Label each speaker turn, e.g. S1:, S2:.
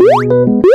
S1: Don't, don't